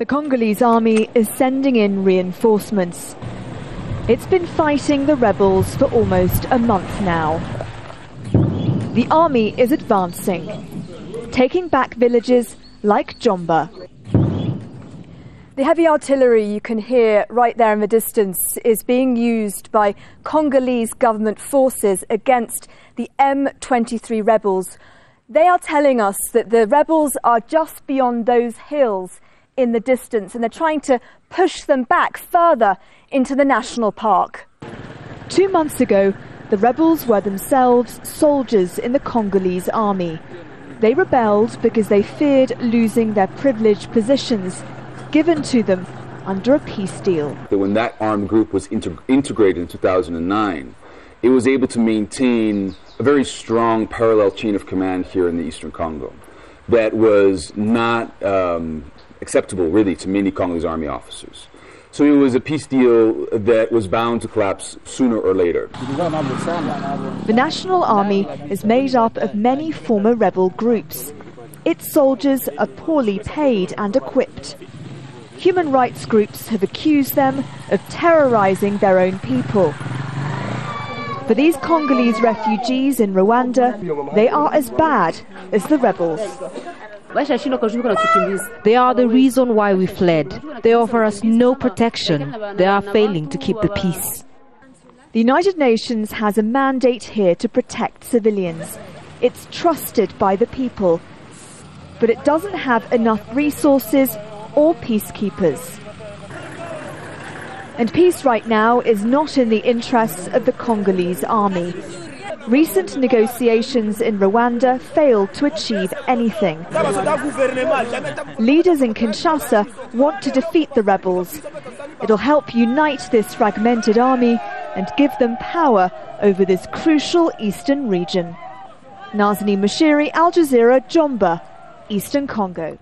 The Congolese army is sending in reinforcements. It's been fighting the rebels for almost a month now. The army is advancing, taking back villages like Jomba. The heavy artillery you can hear right there in the distance is being used by Congolese government forces against the M23 rebels. They are telling us that the rebels are just beyond those hills in the distance and they're trying to push them back further into the national park. Two months ago, the rebels were themselves soldiers in the Congolese army. They rebelled because they feared losing their privileged positions given to them under a peace deal. When that armed group was integ- integrated in 2009, it was able to maintain a very strong parallel chain of command here in the Eastern Congo that was not um, acceptable, really, to many Congolese army officers. So it was a peace deal that was bound to collapse sooner or later. The National Army is made up of many former rebel groups. Its soldiers are poorly paid and equipped. Human rights groups have accused them of terrorizing their own people. For these Congolese refugees in Rwanda, they are as bad as the rebels. They are the reason why we fled. They offer us no protection. They are failing to keep the peace. The United Nations has a mandate here to protect civilians. It's trusted by the people, but it doesn't have enough resources or peacekeepers. And peace right now is not in the interests of the Congolese army. Recent negotiations in Rwanda failed to achieve anything. Leaders in Kinshasa want to defeat the rebels. It'll help unite this fragmented army and give them power over this crucial eastern region. Nazanine Moshiri, Al Jazeera, Jomba, Eastern Congo.